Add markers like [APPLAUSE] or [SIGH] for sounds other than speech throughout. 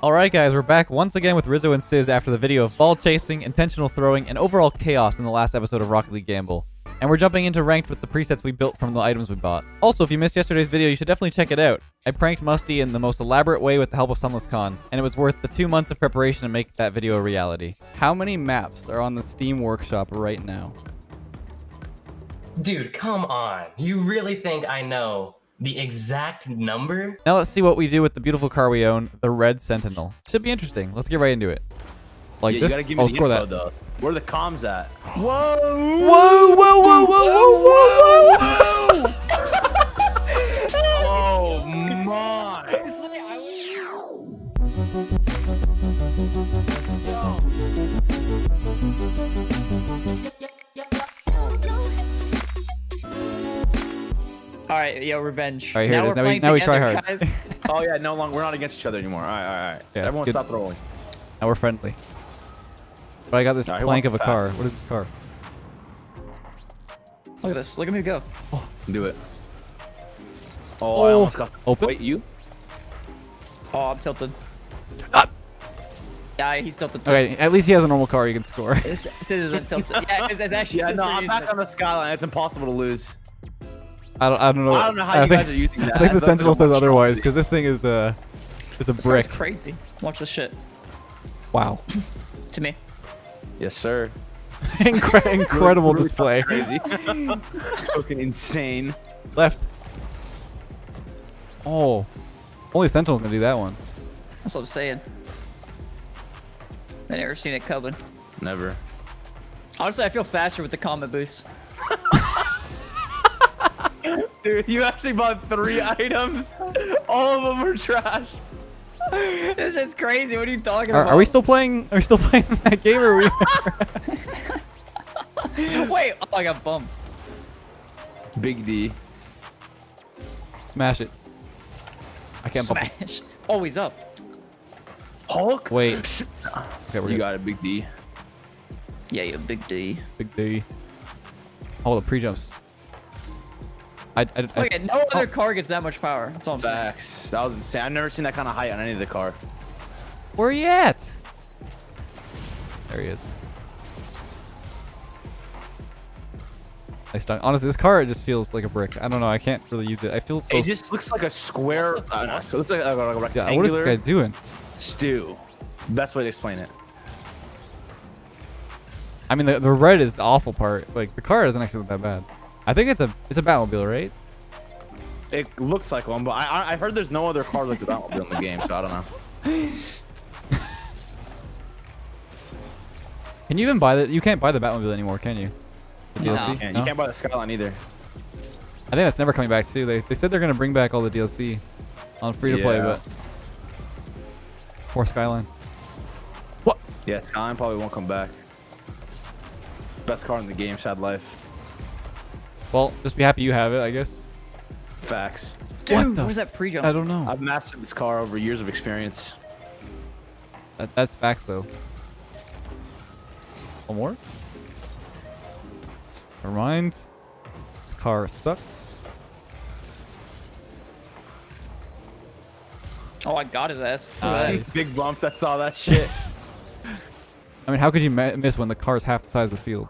Alright guys, we're back once again with Rizzo and Sizz after the video of ball chasing, intentional throwing, and overall chaos in the last episode of Rocket League Gamble. And we're jumping into ranked with the presets we built from the items we bought. Also, if you missed yesterday's video, you should definitely check it out. I pranked Musty in the most elaborate way with the help of Sunless Khan, and it was worth the two months of preparation to make that video a reality. How many maps are on the Steam Workshop right now? Dude, come on. You really think I know the exact number. Now let's see what we do with the beautiful car we own, the Red Sentinel. Should be interesting. Let's get right into it. Like yeah, this? You oh, score that. Though. Where are the comms at? Whoa! Whoa! Whoa! Whoa! Whoa! Whoa! Whoa! whoa. Yo, revenge. All right, here it is. Now we- now we try hard. guys. [LAUGHS] Oh yeah, no longer. We're not against each other anymore. All right, all right, all right. Yeah, Everyone, good. stop rolling. Now we're friendly. But I got this Alright, who plank of a the car. What is this car? Look at this. Look at me go. Do it. Oh, I Oh. almost got. Open? Wait, you? Oh, I'm tilted. Ah! Yeah, he's tilted too. Okay, at least he has a normal car you can score. This this isn't tilted. Yeah, it's, it's [LAUGHS] actually. Yeah, no, I'm back it. on the skyline. It's impossible to lose. I don't, I don't know. I don't know how you think, guys are using that. I think the Sentinel says otherwise because this thing is uh, a is a This brick. guy's crazy. Watch this shit. Wow, [LAUGHS] To me. Yes, sir. [LAUGHS] [LAUGHS] Incre- incredible Really display. Crazy. Fucking insane. Left. Oh, only Sentinel can do that one. That's what I'm saying. I never seen it coming. Never. Honestly, I feel faster with the combat boost. [LAUGHS] Dude, you actually bought three items. All of them are trash. [LAUGHS] It's just crazy. What are you talking Are, about? are we still playing? Are we still [LAUGHS] playing that game? Or are we? Wait, oh, I got bumped. Big D. Smash it. I can't. bump it. Smash. Oh, he's up. Hulk. Wait. Okay, we're You good. got a Big D. Yeah, you a big D. Big D. Oh, the pre jumps. I, I, I, Look no other car gets that much power. That's all I'm saying. That was insane. I've never seen that kind of height on any of the car. Where are you at? There he is. I stuck. Honestly, this car just feels like a brick. I don't know. I can't really use it. I feel so. It just looks like a square. Uh, no, it looks like a, like a rectangular yeah, what is this guy doing? stew. Best way to explain it. I mean, the, the red is the awful part. Like the car isn't actually that bad. I think it's a it's a Batmobile, right? It looks like one, but I I- I heard there's no other car like the Batmobile in the game, so I don't know. [LAUGHS] Can you even buy the? You can't buy the Batmobile anymore, can you? The No. DLC? You can't, No? you can't buy the Skyline either. I think that's never coming back too. They they said they're gonna bring back all the DLC on free to play, Yeah. but poor Skyline. What? Yeah, Skyline probably won't come back. Best car in the game, sad life. Well, just be happy you have it, I guess. Facts. What Dude, the where's that pre jump? I don't know. I've mastered this car over years of experience. That, that's facts though. One more? Never mind. This car sucks. Oh, I got his ass. Look at that. Nice. Big bumps, I saw that shit. [LAUGHS] I mean, how could you miss when the car's half the size of the field?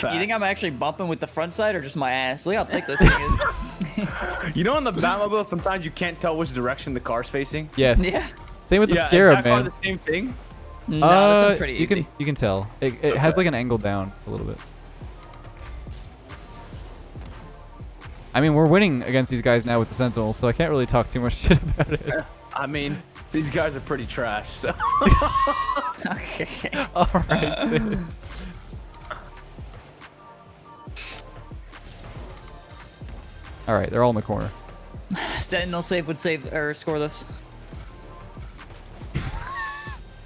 Facts. You think I'm actually bumping with the front side or just my ass? Look how thick this thing is. [LAUGHS] [LAUGHS] You know in the Batmobile, sometimes you can't tell which direction the car's facing? Yes. yeah. Same with the yeah, Scarab, is that car man. the same thing? No, this Uh, one's pretty you easy. can you can tell. It, it has like an angle down a little bit. I mean, we're winning against these guys now with the Sentinels, so I can't really talk too much [LAUGHS] shit about it. I mean, these guys are pretty trash, so. okay. All right, All right, they're all in the corner. [SIGHS] Sentinel save would save or score this.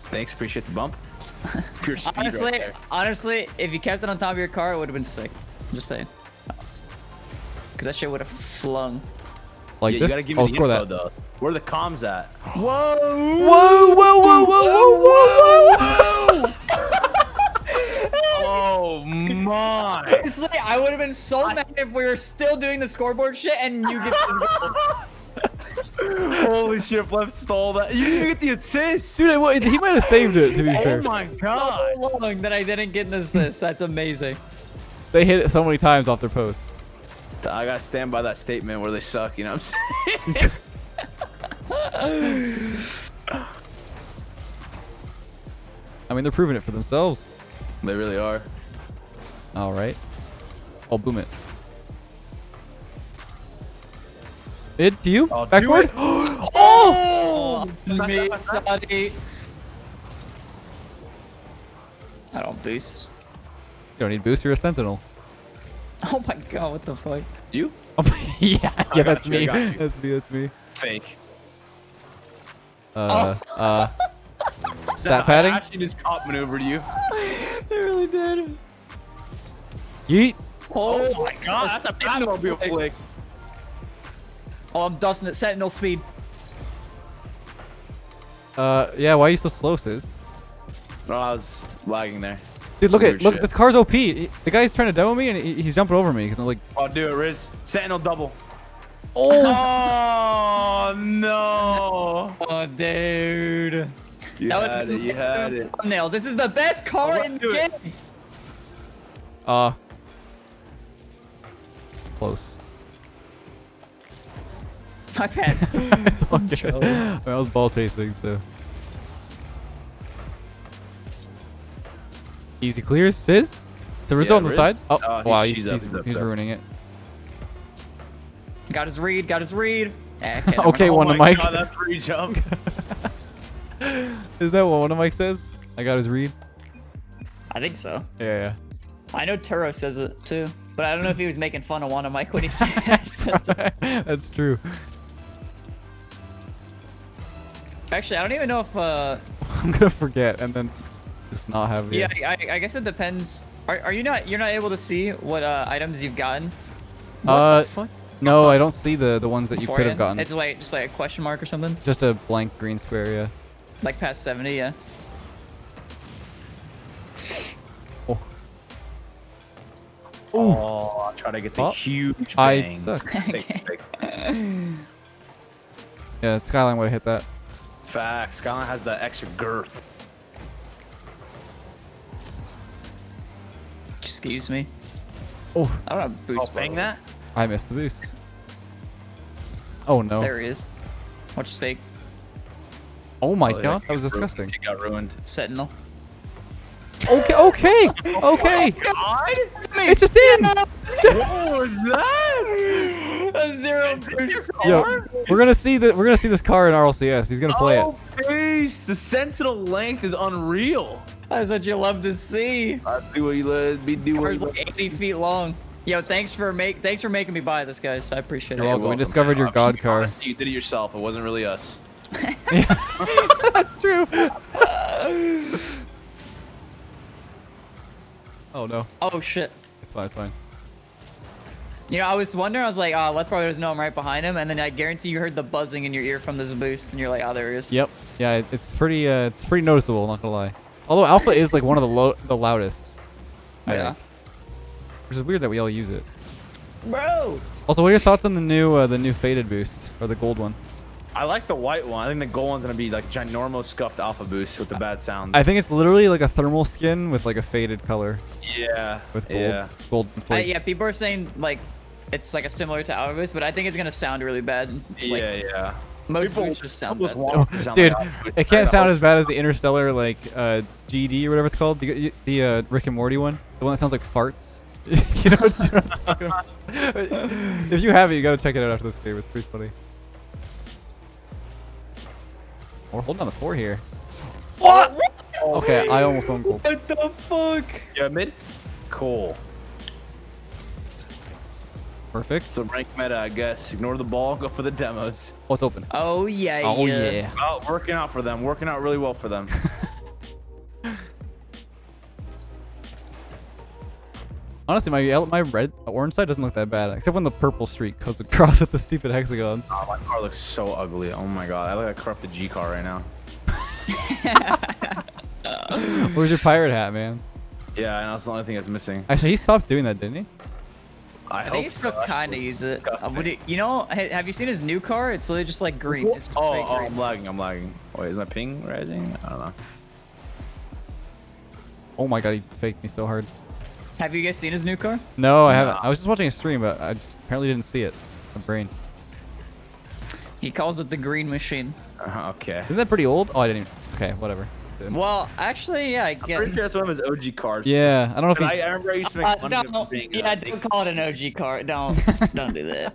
Thanks, appreciate the bump. [LAUGHS] Pure speed Honestly, right there. honestly, if you kept it on top of your car, it would have been sick. I'm just saying. Because that shit would have flung. Like yeah, this. you gotta give me oh, the score info, that. though. Where are the comms at? [GASPS] Whoa! Whoa! Whoa! Whoa! Whoa! Whoa! Whoa! Oh my! Honestly, I would have been so mad if we were still doing the scoreboard shit and you get this goal. [LAUGHS] Holy shit, Flip stole that. You didn't get the assist. Dude, I, he might have saved it, to be Oh fair. Oh my god. So long that I didn't get an assist. That's amazing. They hit it so many times off their post. I gotta stand by that statement where they suck, you know what I'm saying? [LAUGHS] [LAUGHS] I mean, they're proving it for themselves. they really are. All right. I'll boom it. Mid to you? I'll Backward? it. [GASPS] oh! Me, Sonny. I don't boost. You don't need boost, you're a sentinel. Oh my god, what the fuck? You? [LAUGHS] yeah, yeah, got that's you, me. That's me, that's me. Fake. Uh, uh, [LAUGHS] Nah, stat I padding? actually just cop maneuvered you. [LAUGHS] They really did. Yeet. Oh my god, that's a Batmobile flick. Oh, I'm dusting at Sentinel speed. Uh, yeah, why are you so slow, Sizz? No, I was lagging there. Dude, look Weird at, look, shit. this car's OP. He- The guy's trying to demo me and he- he's jumping over me because I'm like, I'll do it, Riz. Sentinel double. oh! [LAUGHS] Oh no! Oh, dude. You That had was it. You had it. thumbnail. This is the best car Oh, in the do it. game. Uh, close. [LAUGHS] My bad. it's all good. Joe. I, mean, I was ball chasing, so. Easy clears, Sizz. To Rizzo Yeah, on the Riz. side. Oh, Oh, wow, he's, he's he's, up, he's up he's there. ruining it. got his read. Got his read. Eh, okay, never Okay, mind. one oh to my Mike. God, that free jump. [LAUGHS] Is that what one of Mike says? I got his read. I think so. Yeah, I know Turo says it too, but I don't know if he was making fun of Wanda Mike when he [LAUGHS] said it. yeah. [LAUGHS] That's true. Actually, I don't even know if. uh [LAUGHS] I'm gonna forget and then just not have it. Yeah, I, I guess it depends. Are, are you not? You're not able to see what uh, items you've gotten. What Uh, the fuck? No, I don't see the the ones that you could have gotten. It's like just like a question mark or something. Just a blank green square. Yeah. Like past 70, yeah. Oh, I'll try to get the Oh, huge I bang. suck. Fake, [LAUGHS] fake. Yeah, Skyline would have hit that. Facts. Skyline has the extra girth. Excuse me. Oh, I don't have boost. Oh, bang that? I missed the boost. Oh no. There he is. Watch his fake. Oh my Oh, god, that was it ruined. disgusting. It got ruined. Sentinel. Okay, okay, okay. Oh god! It's just in. What was that? [LAUGHS] A zero boost. Yo, we're gonna see that. We're gonna see this car in RLCS. He's gonna play oh, peace. The sentinel length is unreal. That's what you love to see. I do what you let me do. Car's like 80 feet long. Yo, thanks for make thanks for making me buy this, guys. I appreciate You're it. welcome. We discovered your I mean, god car. honestly, You did it yourself. It wasn't really us. [LAUGHS] it. [LAUGHS] That's true. Oh no, Oh shit. it's fine. It's fine. You know, I was wondering. I was like, oh, Leth probably doesn't know I'm right behind him, and then I guarantee you heard the buzzing in your ear from this boost, and you're like, oh, there he is. Yep. Yeah, it's pretty. Uh, it's pretty noticeable. Not gonna lie. Although Alpha is like one of the low, the loudest. Yeah. think. Which is weird that we all use it. Bro. Also, what are your thoughts on the new, uh, the new faded boost or the gold one? I like the white one. I think the gold one's gonna be like ginormo scuffed alpha boost with the bad sound. I think it's literally like a thermal skin with like a faded color yeah. with gold, Yeah. gold Uh, yeah, people are saying like it's like a similar to Alpha Boost, but I think it's gonna sound really bad. Like, yeah. Yeah. Most People- boosts just sound people bad. just want [LAUGHS] to sound Dude, like it can't sound as bad as the Interstellar like uh, GD or whatever it's called. The, the uh, Rick and Morty one, the one that sounds like farts. you, know what, you know what I'm talking about? [LAUGHS] if you have it, you gotta check it out after this game. It's pretty funny. We're holding on the floor here. What? Oh, okay, I almost own gold. What the fuck? Yeah, mid. Cool. Perfect. It's the rank meta, I guess. Ignore the ball, go for the demos. Oh, it's open. Oh yeah. Oh yeah. Oh, working out for them. Working out really well for them. [LAUGHS] Honestly, my yellow, my red, orange side doesn't look that bad, except when the purple streak goes across [LAUGHS] with the stupid hexagons. oh, my car looks so ugly. Oh my god. I look like a corrupted G car right now. [LAUGHS] Where's your pirate hat, man? Yeah, and that's the only thing that's missing. Actually, he stopped doing that, didn't he? I, I hope think he still so. Kind of use it. Uh, would it, you know, have you seen his new car? It's literally just like green. It's just oh, straight oh, green. I'm lagging. I'm lagging. Wait, is my ping rising? I don't know. Oh my god, he faked me so hard. Have you guys seen his new car? No, I haven't. Nah. I was just watching a stream, but I apparently didn't see it. My brain. He calls it the green machine. Uh, okay. Isn't that pretty old? Oh, I didn't even. Okay, whatever. Well, actually, yeah, I I'm pretty guess. sure that's one of his OG cars. Yeah, I don't know if he's. I, I remember I used to make Uh, fun of him for don't, being yeah, don't call it an OG car. Don't, [LAUGHS] don't do that.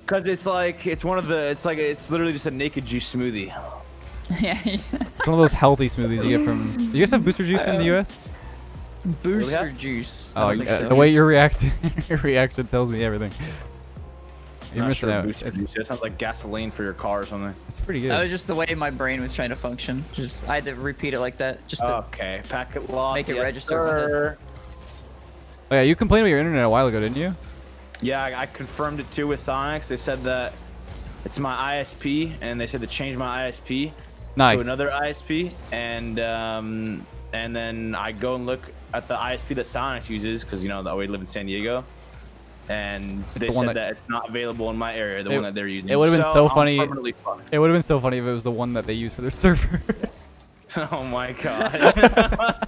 Because it's like it's one of the it's like it's literally just a naked juice smoothie. [LAUGHS] yeah, yeah. It's one of those healthy smoothies you get from. Do you guys have booster juice in the U.S.? Booster have? juice. Oh, uh, so. the way you're reacting, [LAUGHS] your reaction tells me everything. You're missing sure out. Booster It's, juice. That sounds like gasoline for your car or something. it's pretty good. That was just the way my brain was trying to function. Just I had to repeat it like that, just to Okay, packet loss. Make it yes, register sir. Oh yeah, you complained about your internet a while ago, didn't you? Yeah, I, I confirmed it too with Psyonix. They said that it's my ISP, and they said to change my ISP Nice. to another ISP, and um, and then I go and look at the ISP that Psyonix uses because you know I oh, live in San Diego, and It's they the one said that- that, it's not available in my area, the It- one that they're using. it would've been so I'm funny- It would have been so funny if it was the one that they use for their [LAUGHS] server. [LAUGHS] oh my god. [LAUGHS]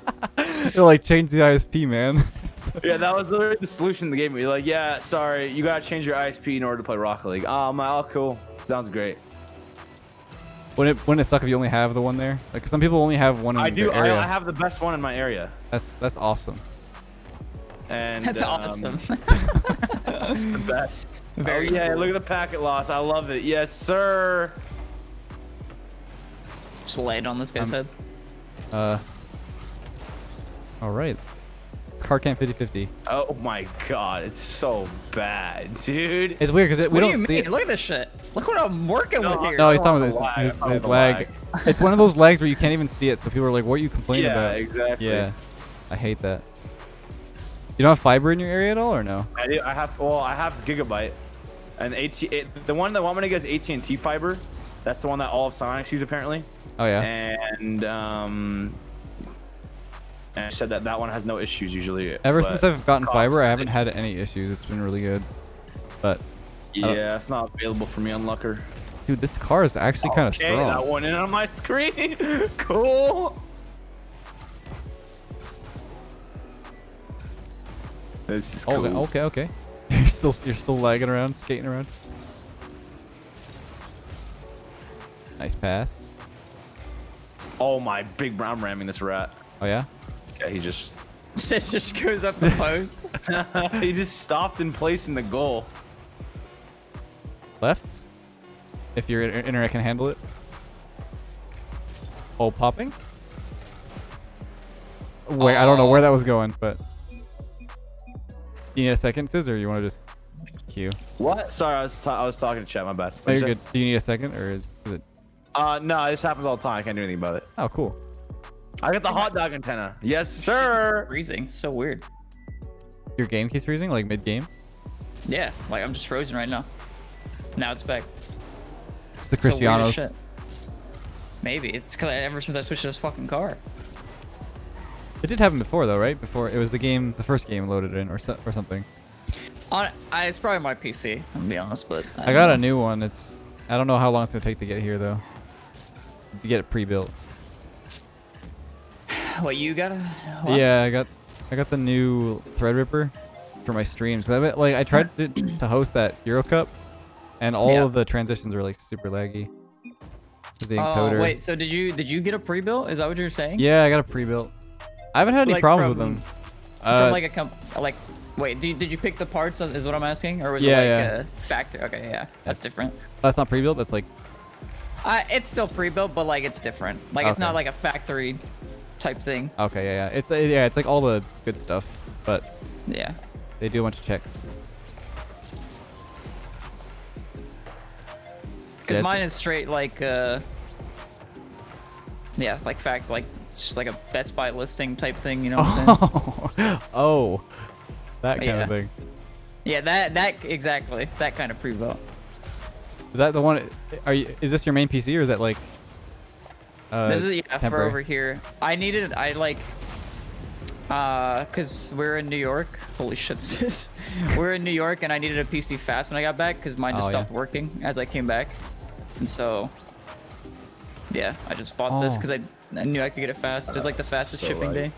They're like, change the ISP, man. yeah, that was literally the solution they gave me. Like, yeah, sorry, you gotta change your ISP in order to play Rocket League. Oh, like, oh, cool. Sounds great. wouldn't it, wouldn't it suck if you only have the one there? Like, some people only have one in I do. area. I, do. I have the best one in my area, That's that's awesome. and That's um, awesome. [LAUGHS] It's the best. [LAUGHS] Very oh, yeah, cool. look at the packet loss. I love it. Yes, sir. just lay it on this guy's Um, head. Uh. All right. It's car can't 50-50. Oh my god, it's so bad, dude. It's weird because we What do don't you see mean? it. Look at this shit. Look what I'm working No, with here. No, he's talking don't about his, why. his, his I don't lag. it's one of those lags where you can't even see it, so people are like, "What are you complaining yeah, about?" exactly. Yeah, I hate that. You don't have fiber in your area at all, or no? I, do, I have. Well, I have Gigabyte, and AT. It, the one that want me to get is AT&T fiber. That's the one that all of Psyonix use apparently. Oh yeah. And um, and I said that that one has no issues usually. Ever since I've gotten fiber, I haven't had any issues. It's been really good. But Yeah, it's not available for me on Lucker. dude, this car is actually kind of strong. okay, that one in on my [LAUGHS] screen. cool. This is cool. Okay, okay, okay. [LAUGHS] You're still you're still lagging around, skating around. Nice pass. Oh my big brown ramming this rat. Oh yeah. Yeah, he just [LAUGHS] It just goes up the [LAUGHS] post. he just stopped in place in the goal. Left. If your internet can handle it. Oh, popping. Wait, I don't know where that was going, but. Do you need a second, Sizz, or you want to just queue? What? Sorry, I was I was talking to chat. My bad. Oh, What'd you're you good. Do you need a second, or is, is it? Uh, no, this happens all the time. I can't do anything about it. Oh, cool. I got the hot dog antenna. Yes, sir. Freezing. So weird. Your game keeps freezing, like mid game. Yeah, like I'm just frozen right now. Now it's back. It's the So Cristianos. shit. Maybe it's because ever since I switched to this fucking car. It did happen before, though, right? Before it was the game, the first game loaded in, or so, or something. On, I, it's probably my PC. I'm gonna be honest, but I got a new one. It's I don't know how long it's gonna take to get here though. To get it pre-built. [SIGHS] What you got? A, what? Yeah, I got I got the new Threadripper for my streams. I like I tried [CLEARS THROAT] to, to host that Euro Cup, and all Yeah. of the transitions were like super laggy. The Oh encoder. wait, so did you did you get a pre-built? Is that what you're saying? Yeah, I got a pre-built. I haven't had any Like problems from- with them. From Uh, like a comp, like, wait, did, did you pick the parts? Is what I'm asking, or was Yeah, it yeah. like a factory? Okay, yeah, that's different. that's not pre-built. That's like Uh, it's still pre-built, but like it's different. Like it's not like a factory type thing. okay, yeah, yeah. It's uh, yeah, it's like all the good stuff, but Yeah. they do a bunch of checks. Because mine is straight like uh Yeah, like fact like it's just like a Best Buy listing type thing, you know what I'm saying? [LAUGHS] Oh, that kind Yeah. of thing. Yeah, that that exactly. That kind of pre-built. Is that the one? Are you? Is this your main PC or is that like? Uh, this is yeah, for temporary? over here. I needed I like Uh, cause we're in New York. Holy shit, [LAUGHS] Sizz. we're in New York, and I needed a PC fast when I got back, cause mine just Oh, yeah. stopped working as I came back, and so. Yeah, I just bought this Oh. because I, I knew I could get it fast. It was like the fastest so shipping right. day.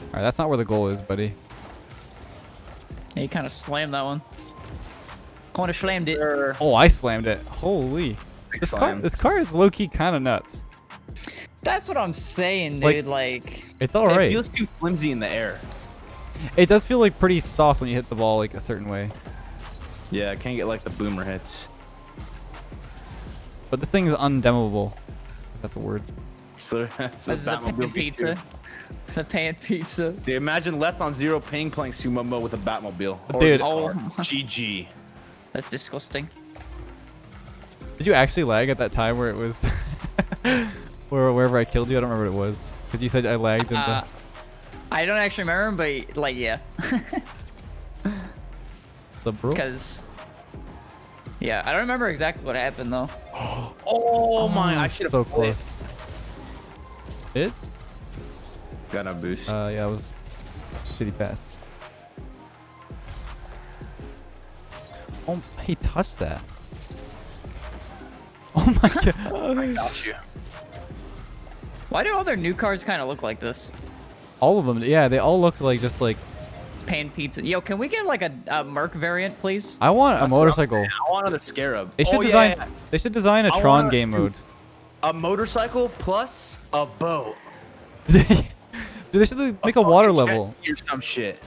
All right, that's not where the goal is, buddy. Yeah, you kind of slammed that one. Kind of slammed it. Oh, I slammed it. Holy. This car, this car is low key kind of nuts. That's what I'm saying, dude. Like, It's all right. It right. feels too flimsy in the air. It does feel like pretty soft when you hit the ball like a certain way. Yeah, I can't get like the boomer hits. But this thing is undemable. If that's a word. So [LAUGHS] that's this is the pan V2. pizza. [LAUGHS] The pan pizza. Dude, imagine Leth on zero ping playing sumo mode with a Batmobile. Or Dude. this Oh GG. [LAUGHS] That's disgusting. Did you actually lag at that time where it was, where wherever I killed you? I don't remember what it was. Because you said I lagged. In Uh, the... I don't actually remember, but like, yeah. What's up, bro? Because, yeah, I don't remember exactly what happened though. Oh my! I Oh, should have so close. It? Got a boost. Uh, yeah, it was shitty pass. Oh, he touched that. [LAUGHS] Oh my god. [LAUGHS] I Got you. Why do all their new cars kind of look like this? All of them, yeah, they all look like just like. Pan pizza. Yo, can we get like a, a Merc variant, please? I want a That's motorcycle. saying. I want another Scarab. They should Oh, design. yeah. They should design a I Tron wanna- game dude. mode. a motorcycle plus a boat. [LAUGHS] Dude, they should make a water level. Or some shit.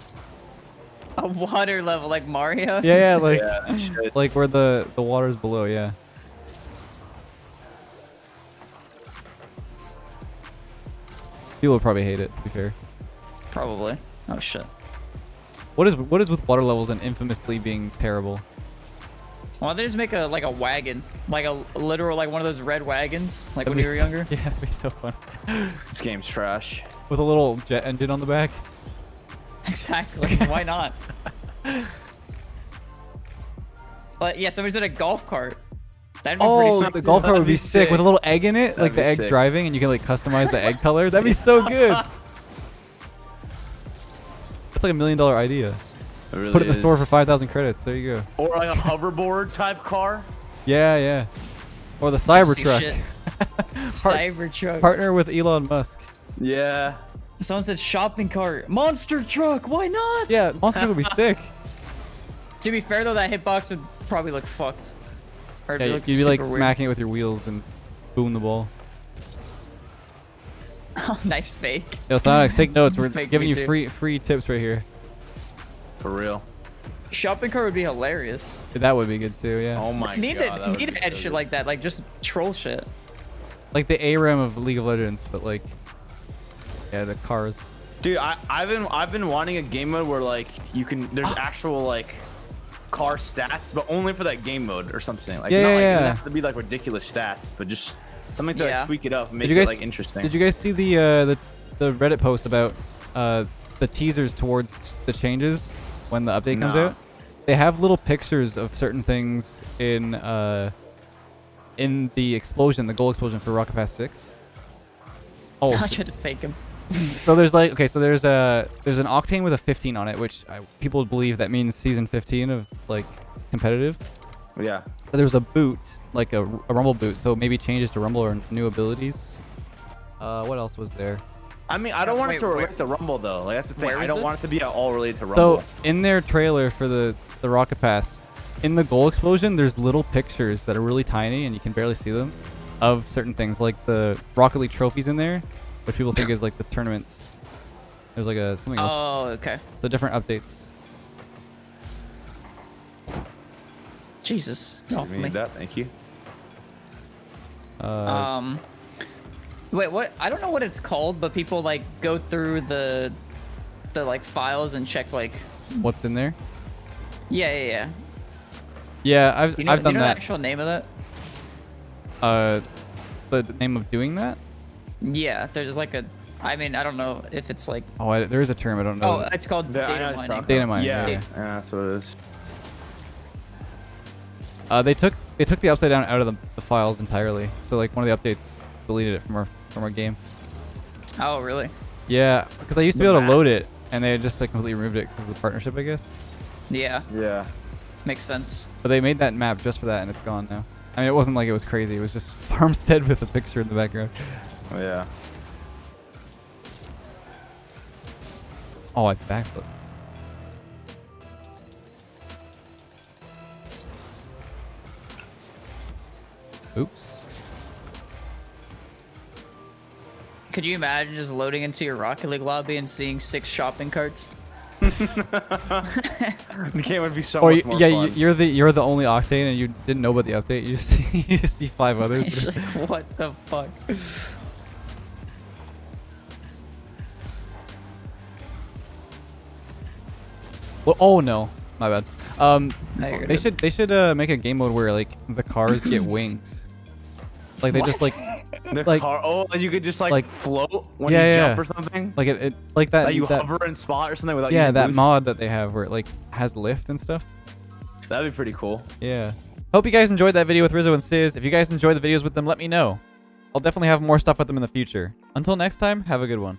A water level like Mario? Yeah, yeah, [LAUGHS] like Yeah, like where the the water is below. Yeah. People would probably hate it. To be fair. Probably. Oh shit. What is what is with water levels and infamously being terrible? Why don't they just make a like a wagon, like a literal like one of those red wagons, like That'd when be you were so- younger? [LAUGHS] Yeah, that'd be so fun. [LAUGHS] This game's trash. With a little jet engine on the back. [LAUGHS] Exactly. Why not? But yeah, somebody said a golf cart. That'd be pretty Oh, sick. the golf cart That'd be be sick with a little egg in it, like That'd the be egg's sick. driving, and you can like customize the egg color. That'd be so good. That's like a million dollar idea. It really Put it in the store for five thousand credits. There you go. Or like a hoverboard type car. Yeah, yeah. Or the See Cybertruck. [LAUGHS] [LAUGHS] Part- Cybertruck. partner with Elon Musk. Yeah. Someone said shopping cart. Monster truck. Why not? Yeah, Monster Truck would be [LAUGHS] sick. To be fair though, that hitbox would probably look fucked. Or it'd Yeah, look you'd be like weird. smacking it with your wheels and boom the ball. Oh, [LAUGHS] nice fake. Yo, Psyonix, take notes. We're [LAUGHS] Fake giving you too. free free tips right here. For real. Shopping cart would be hilarious. That would be good too. Yeah. Oh my need god. that to need to add so shit like that, like just troll shit. Like the ARAM of League of Legends, but like, yeah, the cars. Dude, I, I've been I've been wanting a game mode where like you can there's [GASPS] actual like car stats, but only for that game mode or something. Like Yeah, not yeah, like it doesn't have to be like ridiculous stats, but just something to Yeah. like, tweak it up and make Did you it guys like interesting. Did you guys see the uh, the the Reddit post about uh, the teasers towards the changes when the update comes Nah. out? They have little pictures of certain things in uh, in the explosion, the goal explosion for Rocket Pass Six. Oh, [LAUGHS] I tried to fake him. [LAUGHS] so there's like okay, so there's a there's an octane with a 15 on it, which I, people believe that means season 15 of like competitive. yeah. But there's a boot, like a, a rumble boot, so maybe changes to rumble or new abilities. Uh, what else was there? I mean, I don't want Wait, it to where- relate to Rumble though. Like that's the thing. I don't this? want it to be at all related to Rumble. So in their trailer for the the rocket pass, in the goal explosion, there's little pictures that are really tiny and you can barely see them, of certain things like the Rocket League trophies in there, which people think is like the tournaments. There's like a something else. Oh, okay. So different updates. Jesus. Get off me. need that. Thank you. Uh, Um, wait, what? I don't know what it's called, but people like go through the the like files and check like, what's in there? yeah, yeah, yeah. Yeah, I've Do you know, I've do done you know that. the actual name of that? Uh, the name of doing that? Yeah, there's like a. I mean, I don't know if it's like. Oh, I, there is a term I don't know. Oh, it's called Yeah, I know data mining. Data mining, Yeah, yeah, yeah, yeah. that's what it is. Uh, they took they took the upside down out of the, the files entirely. So like one of the updates deleted it from our from our game. Oh, really? Yeah, because I used to be able to load it, and they just like completely removed it because of the partnership, I guess. Yeah, Yeah. makes sense. But they made that map just for that, and it's gone now. I mean, it wasn't like it was crazy. It was just [LAUGHS] Farmstead with a picture in the background. Oh yeah. Oh, I backflipped. Oops. Could you imagine just loading into your Rocket League lobby and seeing six shopping carts? The game would be so Or much more yeah, fun. you- you're the you're the only Octane, and you didn't know about the update. You just [LAUGHS] see you just see five others. [LAUGHS] Like, what the fuck? well, oh no, my bad. Um, No, they good. should they should uh, make a game mode where like the cars get [CLEARS THROAT] wings. Like they just like [LAUGHS] The like- car, oh, and you could just like, like- float when Yeah, you yeah. jump or something. like it, it like that. That you that- hover and spot or something without yeah, that boost. mod that they have where it like has lift and stuff. That'd be pretty cool. Yeah. Hope you guys enjoyed that video with Rizzo and Sizz. If you guys enjoy the videos with them, let me know. I'll definitely have more stuff with them in the future. Until next time, have a good one.